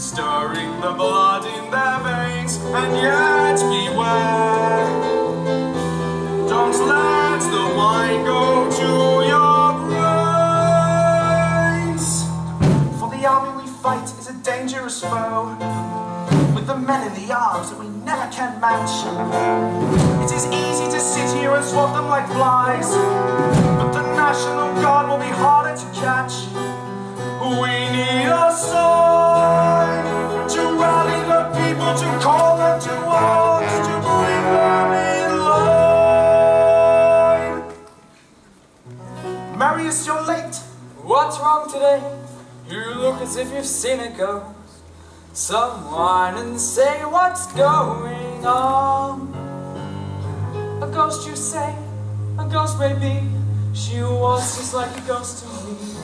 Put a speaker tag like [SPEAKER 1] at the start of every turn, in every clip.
[SPEAKER 1] stirring the blood in their veins, and yet beware. Don't let the wine go to your brains.
[SPEAKER 2] For the army we fight is a dangerous foe. With the men in the arms that we never can match. It is easy to sit here and swat them like flies. But the National Guard will be harder to catch.
[SPEAKER 1] We need a to rally the people, to call them to arms, to bring them in line.
[SPEAKER 2] Marius, you're late.
[SPEAKER 3] What's wrong today? You look as if you've seen a ghost. Someone and say what's going on. A ghost, you say? A ghost, maybe. She was just like a ghost to me.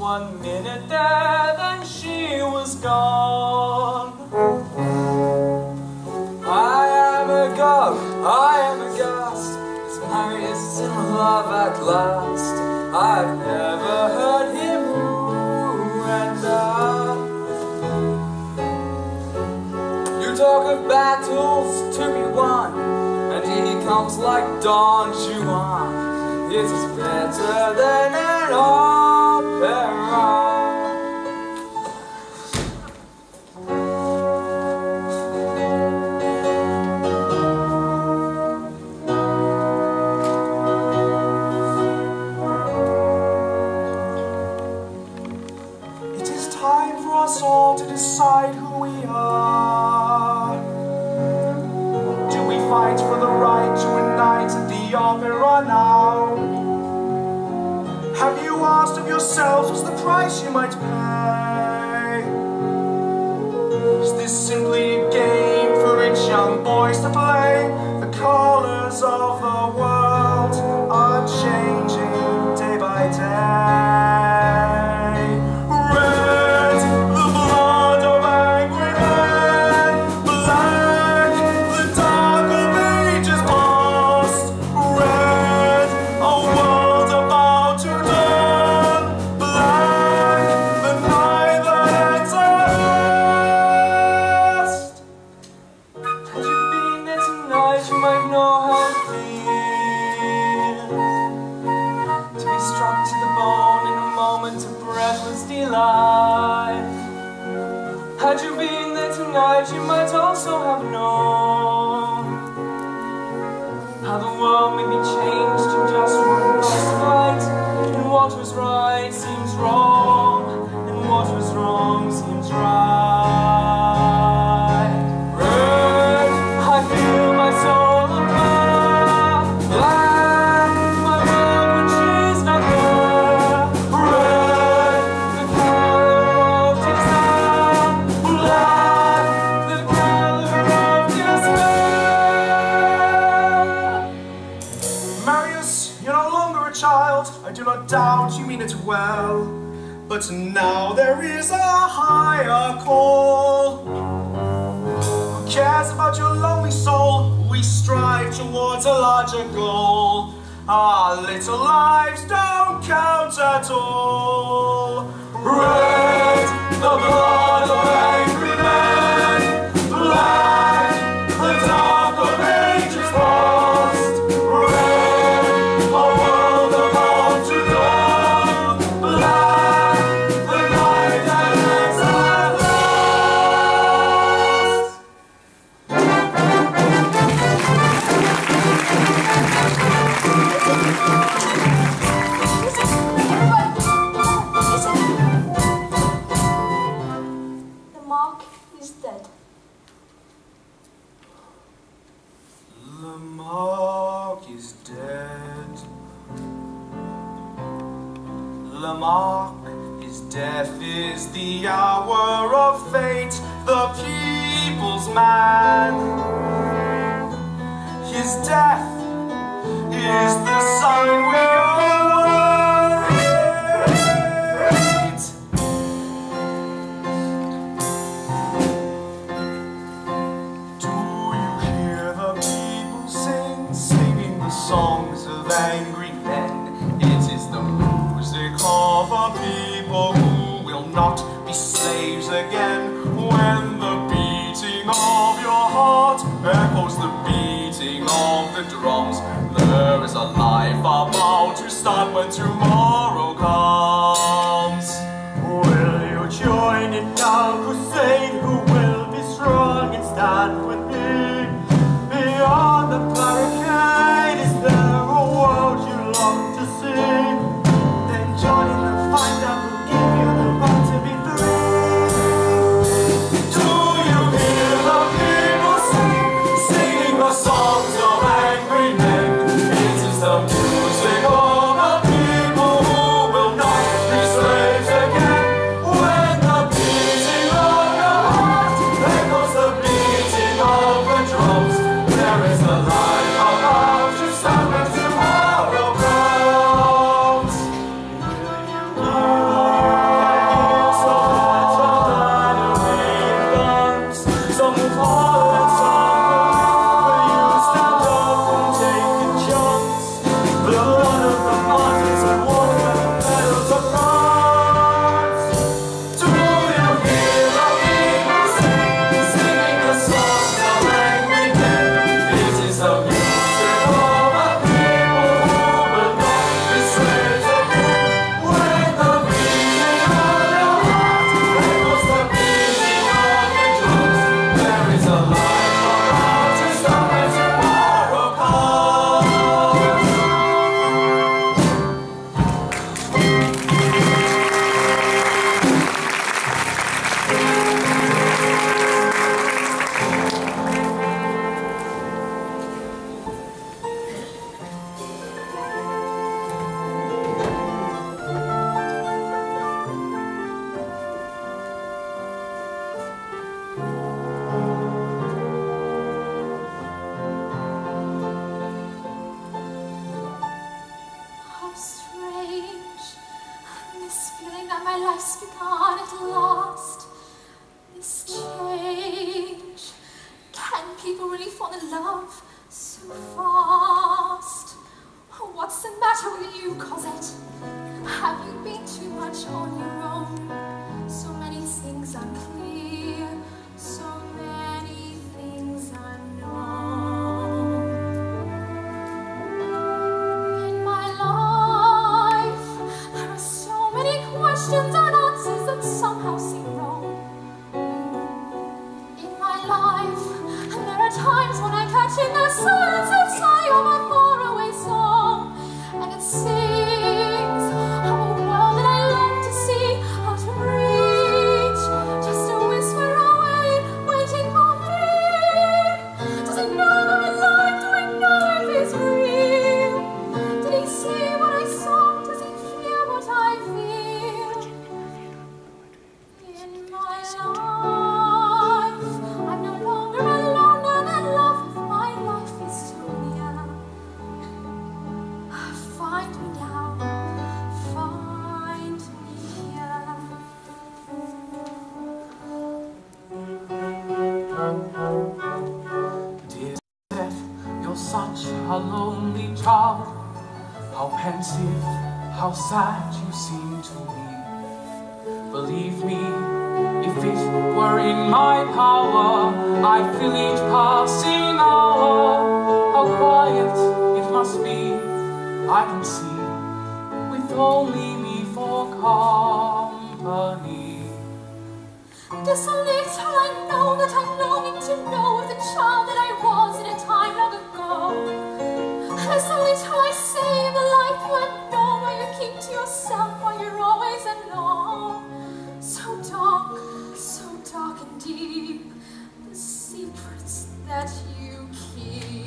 [SPEAKER 3] One minute there, then she was gone. I am a ghost, I am a ghost. Is Marius in love at last? I've never heard him and. You talk of battles to be won, and he comes like Don Juan. It is better than an opera.
[SPEAKER 2] But now there is a higher call. Who cares about your lonely soul? We strive towards a larger goal. Our little lives don't count at all. Red,
[SPEAKER 4] and
[SPEAKER 2] all really fall in love so fast. Oh, what's the matter with you, Cosette? Have you been too much on your own? So many things unclear. times when I'm catching the
[SPEAKER 5] sun. side you seem to me. Believe me, if it were in my power, I'd feel each passing hour. How quiet it must be, I can see, with only me for company.
[SPEAKER 2] Desolate time I know that I'm longing to know the child that I was in a time long ago. Desolate how I say the life you had keep to yourself while you're always alone. So dark, so dark and deep, the secrets that you keep.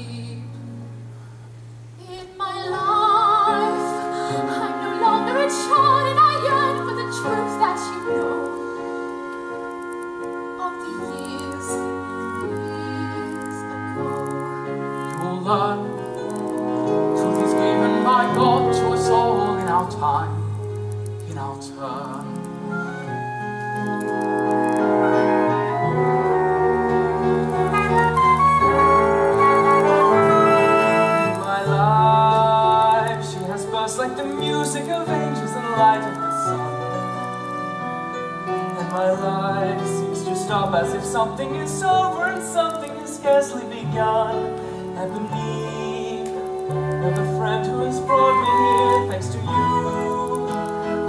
[SPEAKER 2] It's like the music of angels and light of the
[SPEAKER 5] sun. And
[SPEAKER 3] my life seems to stop as if something is over and something has scarcely begun. I believe you're the friend who has brought me here thanks to you.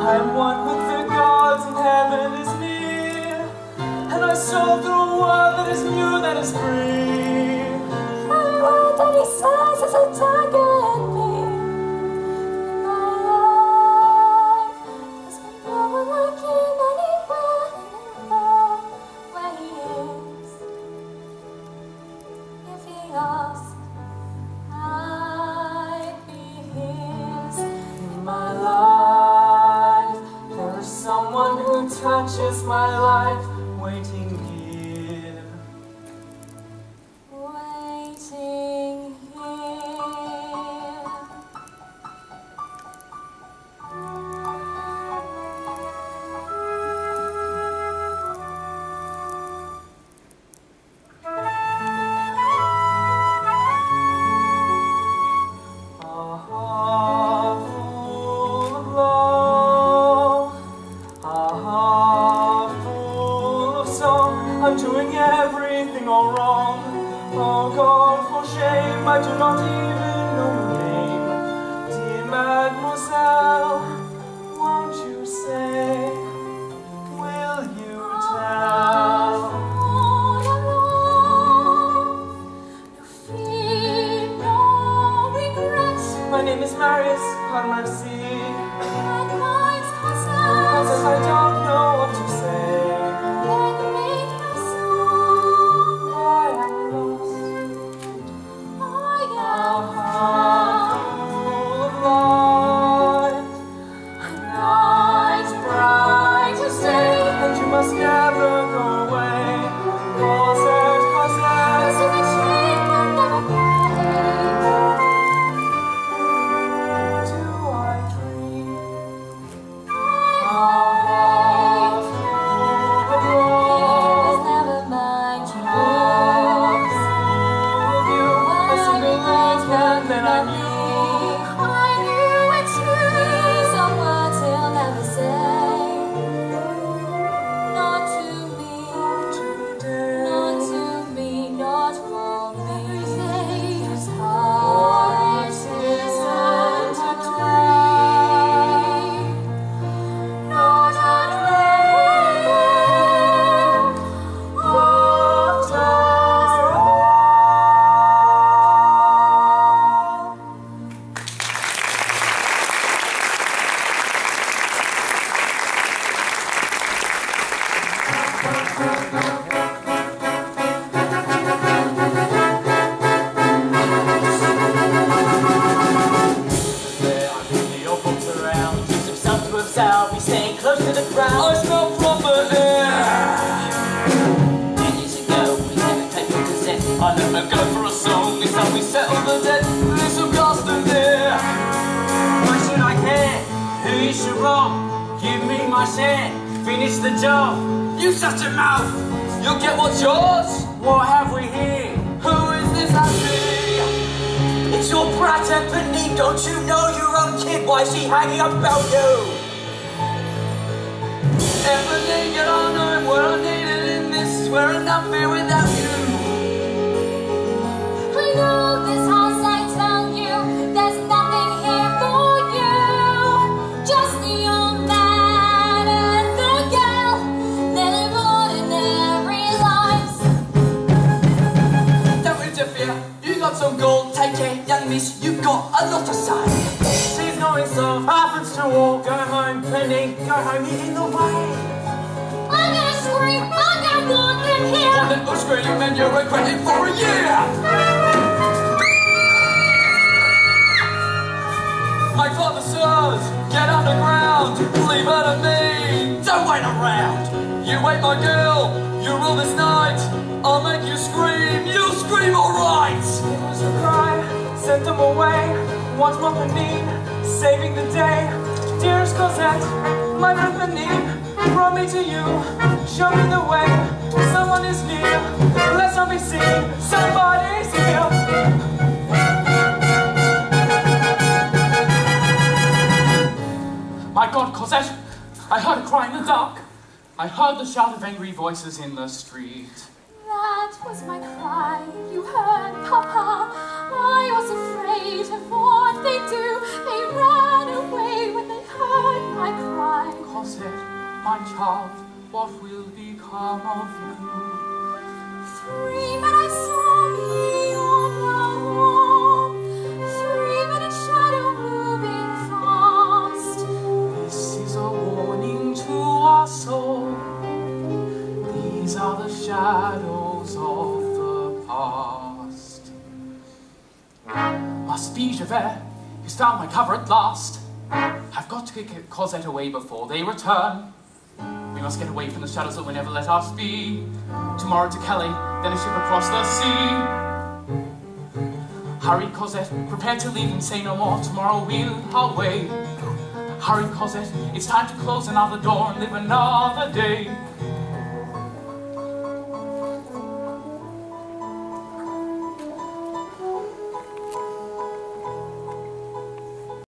[SPEAKER 3] I'm one with the gods and heaven is near. And I saw through a world that is new, that is free.
[SPEAKER 5] And a world that is
[SPEAKER 3] says is a tiger. Must never go
[SPEAKER 5] the
[SPEAKER 6] job. You shut your mouth.
[SPEAKER 3] You'll get what's yours.
[SPEAKER 6] What have we here?
[SPEAKER 3] Who is this happy?
[SPEAKER 6] It's your brat Eponine. Don't you know your own kid? Why is she hanging about you?
[SPEAKER 3] Everything get on knowing what I needed in this. Enough here without you.
[SPEAKER 5] I know
[SPEAKER 3] Don't. You got some gold. Take care, young miss. You got a lot of size.
[SPEAKER 6] She's going soft. Happens to walk. Go home, Penny. Go home. You're in the way.
[SPEAKER 5] I'm gonna scream, I'm gonna walk in here.
[SPEAKER 3] One little scream and you'll regret it for a year. My father says, get underground, leave her to me. Don't wait around. You wait, my girl. You rule this night. I'll make you scream. You'll scream, alright.
[SPEAKER 7] It was a cry, sent them away. Once more Eponine, saving the day. Dearest Cosette, my friend Eponine, brought me to you. Show me the way, someone is near. Let's not be seen, somebody's here.
[SPEAKER 3] My God, Cosette, I heard a cry in the dark.
[SPEAKER 8] I heard the shout of angry voices in the street.
[SPEAKER 5] That was my cry, you heard, Papa. I was afraid
[SPEAKER 8] Found my cover at last. I've got to get Cosette away before they return. We must get away from the shadows that will never let us be. Tomorrow to Calais, then a ship across the sea. Hurry, Cosette, prepare to leave and say no more. Tomorrow we'll away. Hurry, Cosette, it's time to close another door and live another day.